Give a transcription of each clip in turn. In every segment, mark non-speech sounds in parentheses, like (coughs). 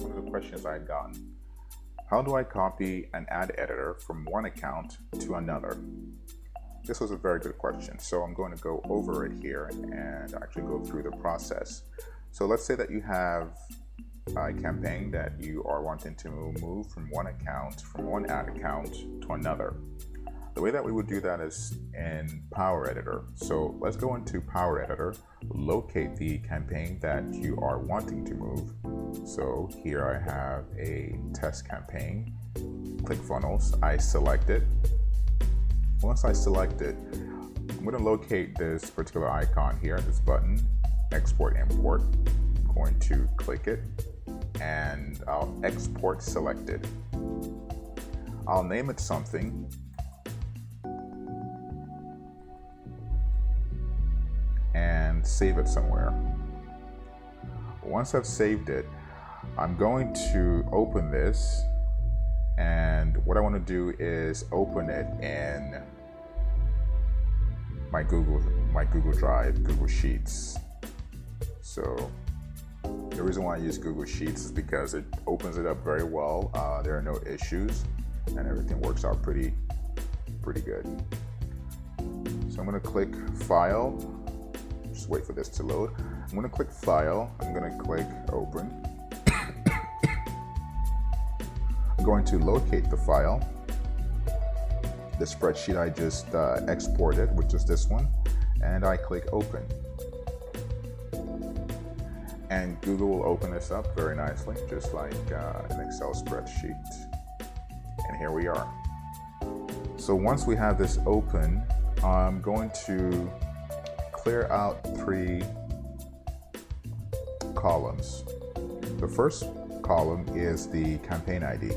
one of the questions I had gotten. How do I copy an ad editor from one account to another? This was a very good question. So I'm going to go over it here and actually go through the process. So let's say that you have a campaign that you are wanting to move from one account, from one ad account to another. The way that we would do that is in Power Editor. So let's go into Power Editor, locate the campaign that you are wanting to move. So here I have a test campaign, ClickFunnels. I select it. Once I select it, I'm going to locate this particular icon here, this button, Export Import. I'm going to click it and I'll export selected. I'll name it something and save it somewhere. Once I've saved it, I'm going to open this and what I want to do is open it in my Google my Google Drive, Google Sheets. So the reason why I use Google Sheets is because it opens it up very well. Uh, there are no issues, and everything works out pretty pretty good. So I'm going to click File, just wait for this to load. I'm to click File. I'm going to click Open. (coughs) I'm going to locate the file. The spreadsheet I just uh, exported, which is this one, and I click Open. And Google will open this up very nicely, just like uh, an Excel spreadsheet. And here we are. So once we have this open, I'm going to clear out three columns. The first column is the campaign ID.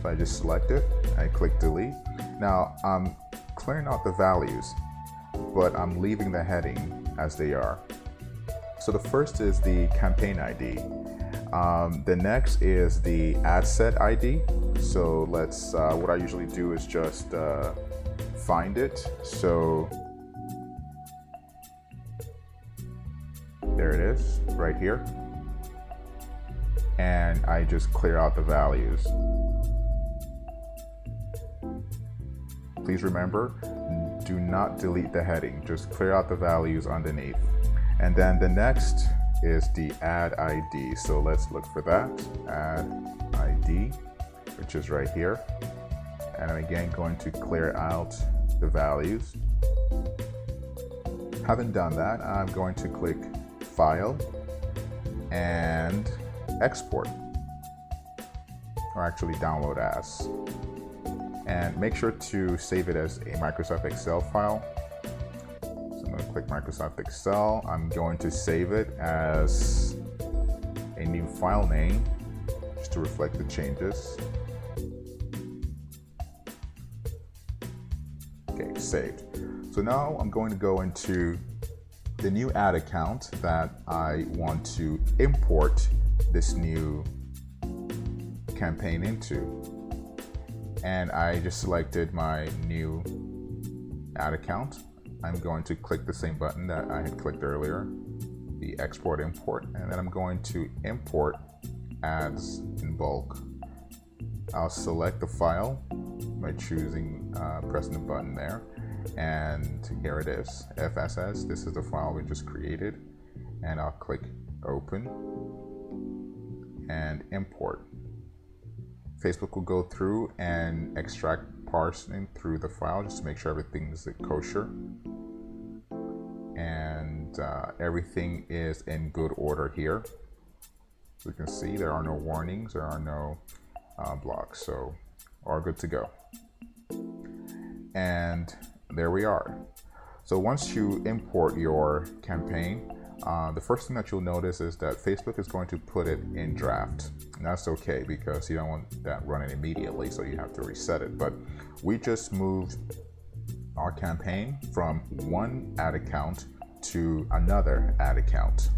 So I just select it, I click delete. Now I'm clearing out the values, but I'm leaving the heading as they are. So the first is the campaign ID. Um, the next is the ad set ID. So let's, uh, what I usually do is just uh, find it. So there it is, right here. And I just clear out the values. Please remember, do not delete the heading, just clear out the values underneath. And then the next is the ad ID. So let's look for that, ad ID, which is right here. And I'm again going to clear out the values. Having done that, I'm going to click File and Export, or actually download as. And make sure to save it as a Microsoft Excel file. So I'm going to click Microsoft Excel. I'm going to save it as a new file name just to reflect the changes. Okay, saved. So now I'm going to go into the new ad account that I want to import this new campaign into. And I just selected my new ad account. I'm going to click the same button that I had clicked earlier, the export import, and then I'm going to import ads in bulk. I'll select the file by choosing, uh, pressing the button there, and here it is, FSS. This is the file we just created, and I'll click open and import. Facebook will go through and extract parsing through the file just to make sure everything is kosher and uh, everything is in good order here. You can see there are no warnings, there are no uh, blocks, so are good to go. And there we are. So once you import your campaign, uh, the first thing that you'll notice is that Facebook is going to put it in draft. And that's okay because you don't want that running immediately, so you have to reset it. But we just moved our campaign from one ad account to another ad account.